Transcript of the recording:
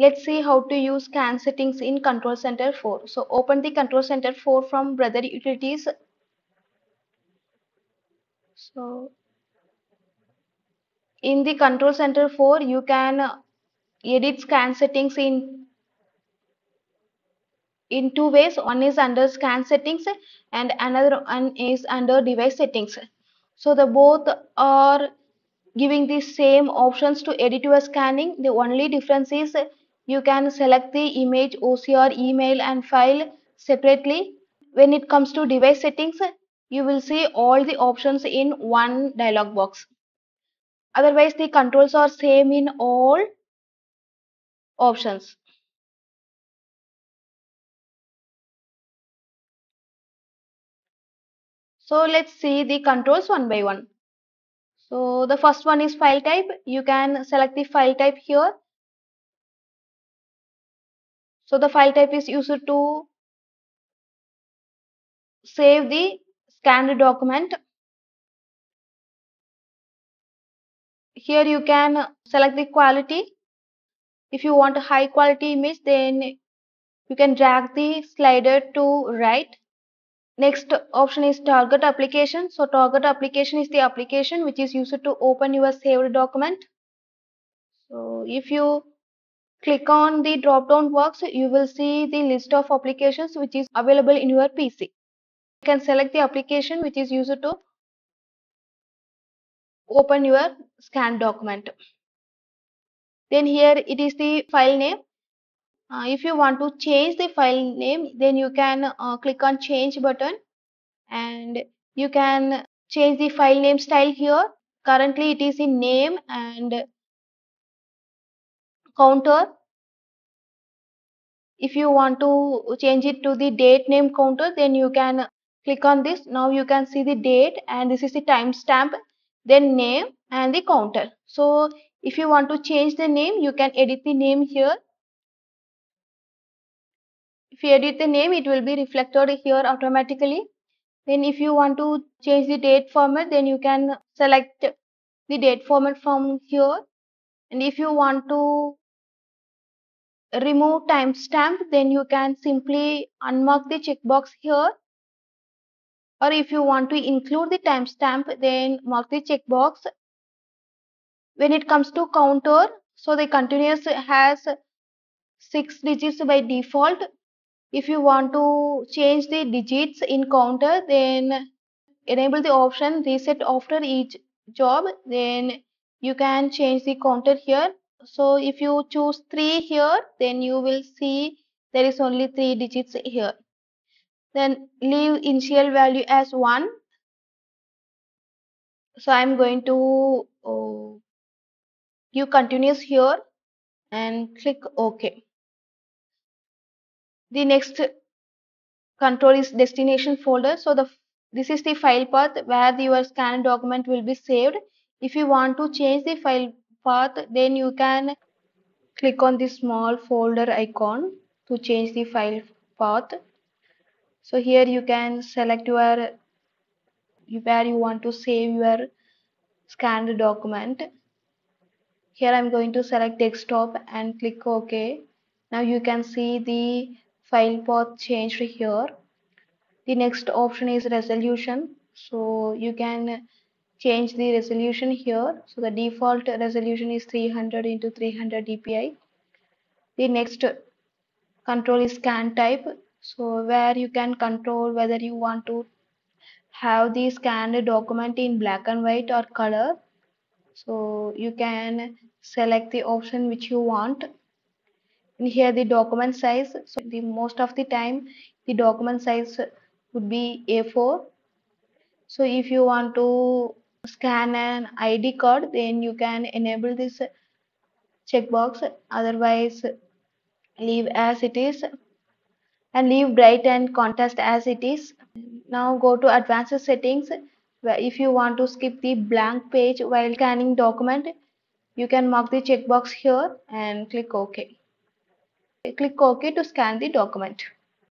let's see how to use scan settings in control center 4 so open the control center 4 from brother utilities. So in the control center 4 you can edit scan settings in in two ways. One is under scan settings and another one is under device settings. So the both are giving the same options to edit your scanning. The only difference is you can select the image ocr email and file separately. When it comes to device settings you will see all the options in one dialog box. Otherwise the controls are same in all options. So let's see the controls one by one. So the first one is file type. You can select the file type here so the file type is used to save the scanned document. Here you can select the quality. If you want a high quality image then you can drag the slider to right. Next option is target application. So target application is the application which is used to open your saved document. So if you click on the drop down box. You will see the list of applications which is available in your pc you can select the application which is used to open your scan document. Then here it is the file name. Uh, if you want to change the file name then you can uh, click on change button and you can change the file name style here. Currently it is in name and counter. If you want to change it to the date name counter then you can click on this. Now you can see the date and this is the timestamp then name and the counter. So if you want to change the name you can edit the name here. If you edit the name it will be reflected here automatically. Then if you want to change the date format then you can select the date format from here. And if you want to remove timestamp then you can simply unmark the checkbox here. Or if you want to include the timestamp then mark the checkbox. When it comes to counter so the continuous has six digits by default. If you want to change the digits in counter then enable the option reset after each job. Then you can change the counter here so if you choose 3 here then you will see there is only 3 digits here. Then leave initial value as 1 so i'm going to uh, give continuous here and click ok. The next control is destination folder. So the this is the file path where your scanned document will be saved. If you want to change the file path then you can click on the small folder icon to change the file path. So here you can select your where you want to save your scanned document. Here i'm going to select desktop and click ok. Now you can see the file path changed here. The next option is resolution. So you can change the resolution here. So the default resolution is 300 into 300 dpi the next control is scan type. So where you can control whether you want to have the scanned document in black and white or color. So you can select the option which you want. And here the document size. So the most of the time the document size would be a4 so if you want to scan an id card then you can enable this checkbox. Otherwise leave as it is and leave bright and contrast as it is. Now go to advanced settings. If you want to skip the blank page while scanning document you can mark the checkbox here and click ok. Click ok to scan the document